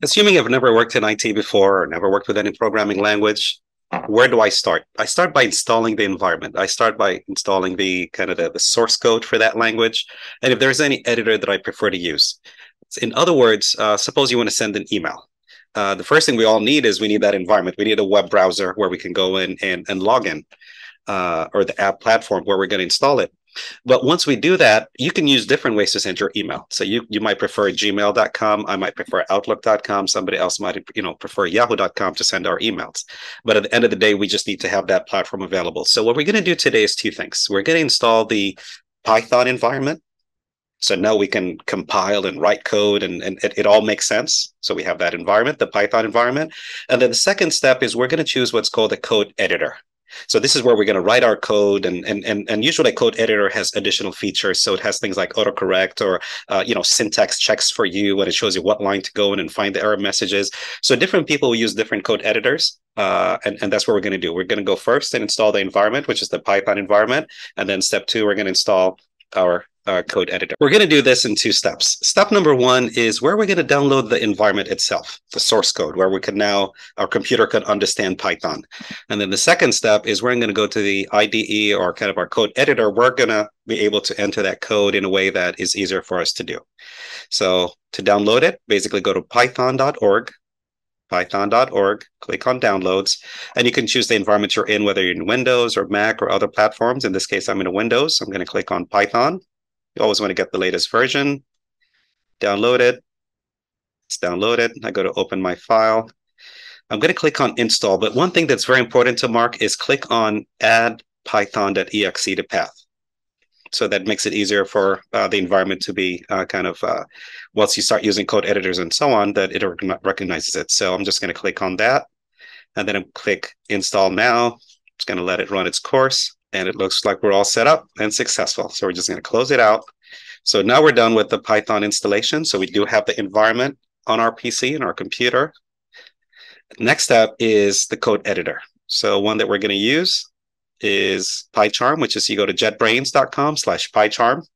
Assuming I've never worked in IT before or never worked with any programming language, where do I start? I start by installing the environment. I start by installing the kind of the, the source code for that language. And if there's any editor that I prefer to use. In other words, uh, suppose you want to send an email. Uh, the first thing we all need is we need that environment. We need a web browser where we can go in and, and log in, uh, or the app platform where we're going to install it. But once we do that, you can use different ways to send your email. So you you might prefer gmail.com, I might prefer outlook.com, somebody else might you know prefer yahoo.com to send our emails. But at the end of the day, we just need to have that platform available. So what we're going to do today is two things. We're going to install the Python environment. So now we can compile and write code and, and it, it all makes sense. So we have that environment, the Python environment. And then the second step is we're going to choose what's called a code editor. So this is where we're going to write our code, and and and, and usually a code editor has additional features. So it has things like autocorrect or uh, you know syntax checks for you, and it shows you what line to go in and find the error messages. So different people will use different code editors, uh, and and that's what we're going to do. We're going to go first and install the environment, which is the Python environment, and then step two, we're going to install our uh, code editor. We're going to do this in two steps. Step number one is where we're going to download the environment itself, the source code, where we can now, our computer could understand Python. And then the second step is we're going to go to the IDE or kind of our code editor. We're going to be able to enter that code in a way that is easier for us to do. So to download it, basically go to python.org python.org, click on downloads, and you can choose the environment you're in, whether you're in Windows or Mac or other platforms. In this case, I'm in Windows. I'm going to click on Python. You always want to get the latest version. Download it. It's downloaded. I go to open my file. I'm going to click on install, but one thing that's very important to mark is click on add python.exe to path. So that makes it easier for uh, the environment to be uh, kind of, uh, once you start using code editors and so on, that it recognizes it. So I'm just going to click on that and then I'm click install now. It's going to let it run its course and it looks like we're all set up and successful. So we're just going to close it out. So now we're done with the Python installation. So we do have the environment on our PC and our computer. Next step is the code editor. So one that we're going to use is PyCharm, which is you go to jetbrains.com slash PyCharm.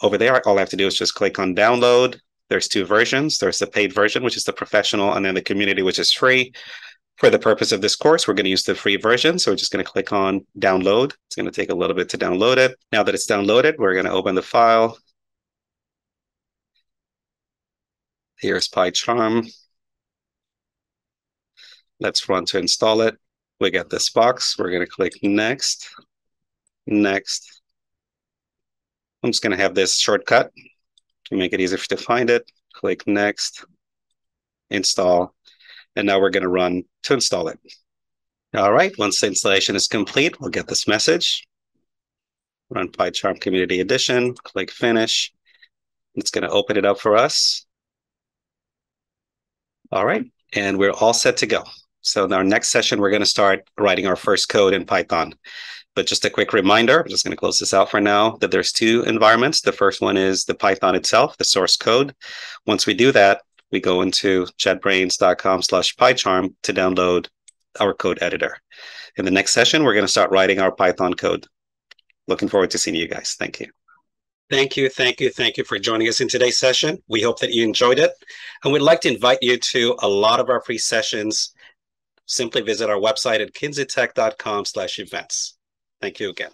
Over there, all I have to do is just click on download. There's two versions. There's the paid version, which is the professional, and then the community, which is free. For the purpose of this course, we're going to use the free version. So we're just going to click on download. It's going to take a little bit to download it. Now that it's downloaded, we're going to open the file. Here's PyCharm. Let's run to install it. We get this box. We're going to click next, next. I'm just going to have this shortcut to make it easier to find it. Click next, install. And now we're going to run to install it. All right, once the installation is complete, we'll get this message. Run PyCharm Community Edition, click Finish. It's going to open it up for us. All right, and we're all set to go. So in our next session, we're going to start writing our first code in Python. But just a quick reminder, I'm just going to close this out for now, that there's two environments. The first one is the Python itself, the source code. Once we do that, we go into jetbrains.com slash PyCharm to download our code editor. In the next session, we're going to start writing our Python code. Looking forward to seeing you guys. Thank you. Thank you, thank you, thank you for joining us in today's session. We hope that you enjoyed it. And we'd like to invite you to a lot of our free sessions. Simply visit our website at kinseytech.com slash events. Thank you again.